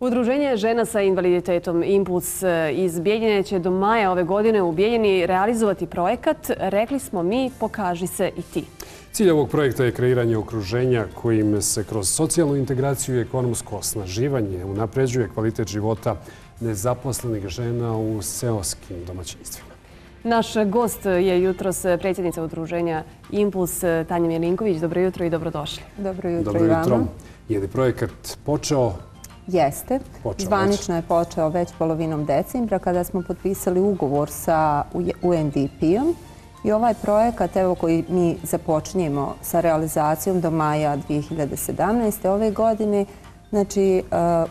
Udruženje žena sa invaliditetom Impuls e, iz Bijeljine će do maja ove godine u Bijeljini realizovati projekat Rekli smo mi, pokaži se i ti. Cilj ovog projekta je kreiranje okruženja kojim se kroz socijalnu integraciju i ekonomsko osnaživanje unapređuje kvalitet života nezaposlenih žena u seoskim domaćinstvima. Naš gost je jutros predsjednica udruženja Impuls Tanja Milinković. Dobro jutro i dobrodošli. Dobro jutro i vama. Je li projekat počeo Jeste. Zvanično je počeo već polovinom decembra kada smo potpisali ugovor sa UNDP-om. I ovaj projekat evo, koji mi započnjemo sa realizacijom do maja 2017. ove godine, znači,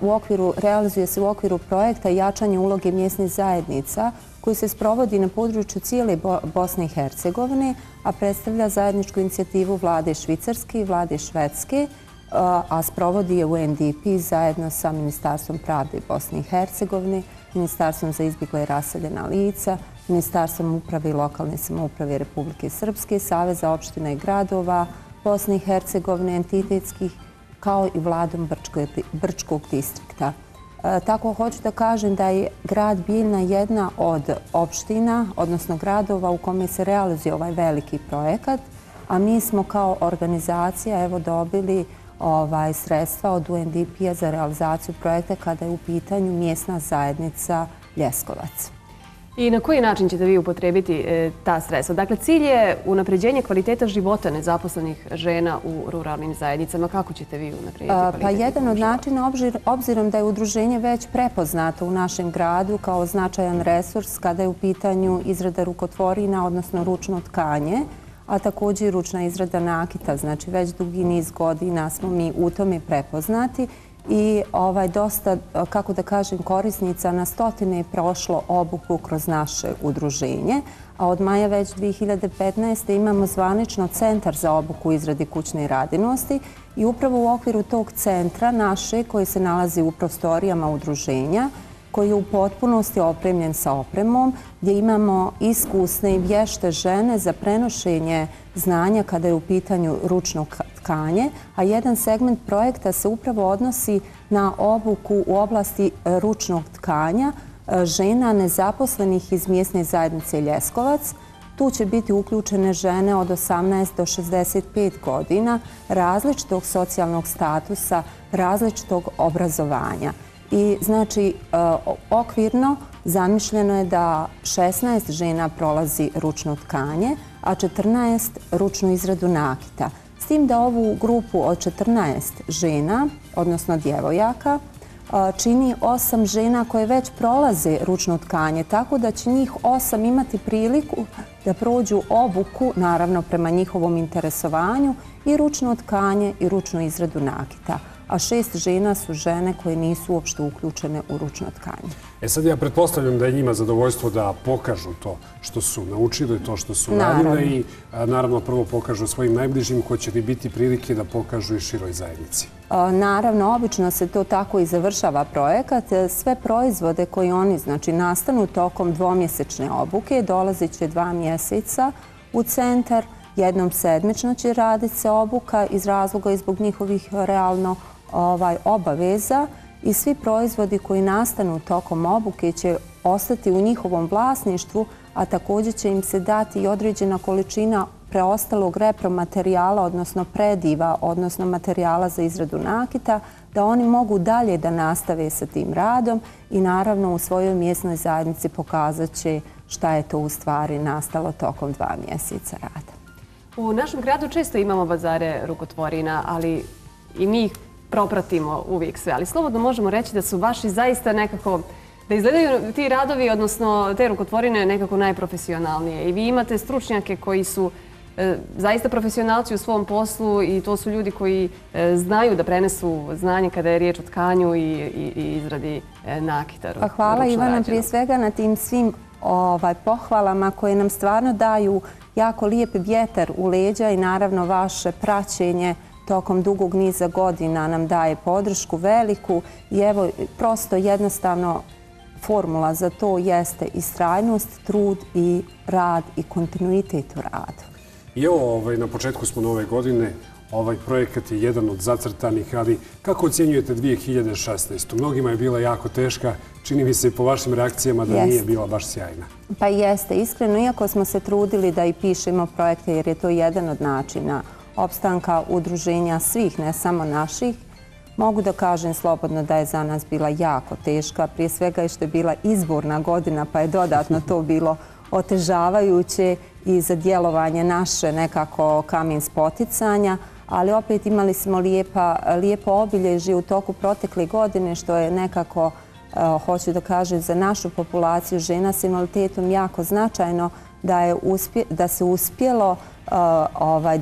uh, u okviru, realizuje se u okviru projekta jačanje uloge mjesnih zajednica koji se sprovodi na području cijele Bosne i Hercegovine, a predstavlja zajedničku inicijativu vlade Švicarske i vlade Švedske, a sprovodi je UNDP zajedno sa Ministarstvom pravde Bosne i Hercegovine, Ministarstvom za izbjegle i raseljena lica, Ministarstvom uprave i lokalne samouprave Republike Srpske, Saveza opština i gradova Bosne i Hercegovine, entitetskih, kao i vladom Brčkog distrikta. Tako hoću da kažem da je grad Biljna jedna od opština, odnosno gradova u kome se realizuje ovaj veliki projekat, a mi smo kao organizacija evo dobili ovaj, sredstva od UNDP-a za realizaciju projekta kada je u pitanju mjesna zajednica Ljeskovac. I na koji način ćete vi upotrebiti e, ta sredstva? Dakle, cilj je unapređenje kvaliteta života nezaposlenih žena u ruralnim zajednicama. Kako ćete vi unapređiti kvalitet Pa jedan od načina, obzirom da je udruženje već prepoznato u našem gradu kao značajan resurs kada je u pitanju izrada rukotvorina, odnosno ručno tkanje, a također i ručna izrada nakita. Znači, već dugi niz godina smo mi u tome prepoznati i ovaj dosta, kako da kažem, korisnica na stotine je prošlo obuku kroz naše udruženje, a od maja već 2015. imamo zvanično centar za obuku izradi kućne radinosti i upravo u okviru tog centra naše koji se nalazi u prostorijama udruženja, koji je u potpunosti opremljen sa opremom, gdje imamo iskusne i vješte žene za prenošenje znanja kada je u pitanju ručno tkanje, a jedan segment projekta se upravo odnosi na obuku u oblasti e, ručnog tkanja e, žena nezaposlenih iz mjesne zajednice Ljeskovac. Tu će biti uključene žene od 18 do 65 godina, različitog socijalnog statusa, različitog obrazovanja. I znači, e, okvirno zamišljeno je da 16 žena prolazi ručno tkanje, a 14 ručnu izradu nakita. S tim da ovu grupu od 14 žena, odnosno djevojaka, e, čini 8 žena koje već prolaze ručno tkanje, tako da će njih 8 imati priliku da prođu obuku, naravno prema njihovom interesovanju, i ručno tkanje i ručnu izradu nakita a šest žena su žene koje nisu uopšte uključene u ručno tkanje. E sad ja pretpostavljam da je njima zadovoljstvo da pokažu to što su naučili, to što su radile i naravno prvo pokažu svojim najbližim ko će biti prilike da pokažu i široj zajednici. Naravno, obično se to tako i završava projekat. Sve proizvode koji oni znači, nastanu tokom dvomjesečne obuke dolazit će dva mjeseca u centar. Jednom sedmično će raditi se obuka iz razloga i zbog njihovih realno ovaj obaveza i svi proizvodi koji nastanu tokom obuke će ostati u njihovom vlasništvu, a također će im se dati i određena količina preostalog repromaterijala, odnosno prediva, odnosno materijala za izradu nakita, da oni mogu dalje da nastave sa tim radom i naravno u svojoj mjesnoj zajednici pokazat će šta je to u stvari nastalo tokom dva mjeseca rada. U našem gradu često imamo bazare rukotvorina, ali i mi propratimo uvijek sve, ali slobodno možemo reći da su vaši zaista nekako, da izgledaju ti radovi, odnosno te rukotvorine nekako najprofesionalnije. I vi imate stručnjake koji su e, zaista profesionalci u svom poslu i to su ljudi koji e, znaju da prenesu znanje kada je riječ o tkanju i, i, i izradi e, nakita. Pa hvala Ivana prije svega na tim svim ovaj, pohvalama koje nam stvarno daju jako lijep vjetar u leđa i naravno vaše praćenje tokom dugog niza godina nam daje podršku veliku i evo prosto jednostavno formula za to jeste istrajnost, trud i rad i kontinuitet u radu. I evo, ovaj, na početku smo nove godine, Ovaj projekat je jedan od zacrtanih, ali kako ocjenjujete 2016. Mnogima je bila jako teška. Čini mi se po vašim reakcijama da nije bila baš sjajna. Pa jeste, iskreno, iako smo se trudili da i pišemo projekte, jer je to jedan od načina opstanka udruženja svih, ne samo naših, mogu da kažem slobodno da je za nas bila jako teška. Prije svega i što je bila izborna godina, pa je dodatno to bilo otežavajuće i za djelovanje naše nekako kamen spoticanja, ali opet imali smo lijepo obilježje u toku protekle godine, što je nekako, eh, hoću da kažem, za našu populaciju žena s invaliditetom jako značajno da se uspjelo uh, ovaj,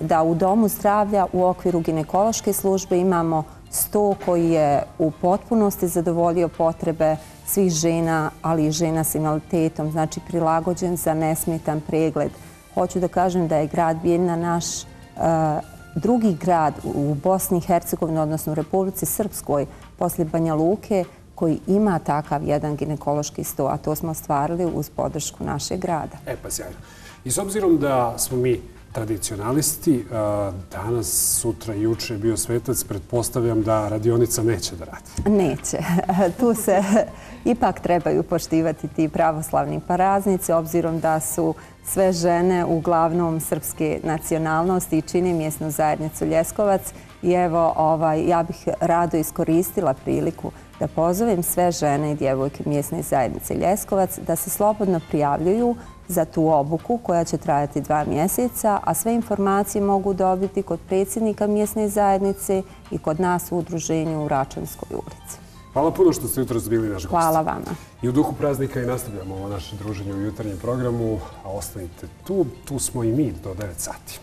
da u Domu zdravlja u okviru ginekološke službe imamo sto koji je u potpunosti zadovoljio potrebe svih žena, ali i žena s invaliditetom, znači prilagođen za nesmetan pregled. Hoću da kažem da je grad Bijeljna naš uh, drugi grad u Bosni i Hercegovini, odnosno u Republici Srpskoj, poslije Banja Luke, koji ima takav jedan ginekološki sto, a to smo stvarili uz podršku našeg grada. E pa sjajno. I s obzirom da smo mi tradicionalisti, danas, sutra i juče je bio svetac, pretpostavljam da radionica neće da radi. Neće. Tu se ipak trebaju poštivati ti pravoslavni paraznici, obzirom da su sve žene uglavnom srpske nacionalnosti i čini mjesnu zajednicu Ljeskovac. I evo, ovaj, ja bih rado iskoristila priliku da pozovem sve žene i djevojke mjesne zajednice Ljeskovac da se slobodno prijavljuju za tu obuku koja će trajati dva mjeseca, a sve informacije mogu dobiti kod predsjednika mjesne zajednice i kod nas u udruženju u Račanskoj ulici. Hvala puno što ste jutro zbili naš gost. Hvala vama. I u duhu praznika i nastavljamo ovo naše druženje u jutarnjem programu, a ostanite tu, tu smo i mi do 9 sati.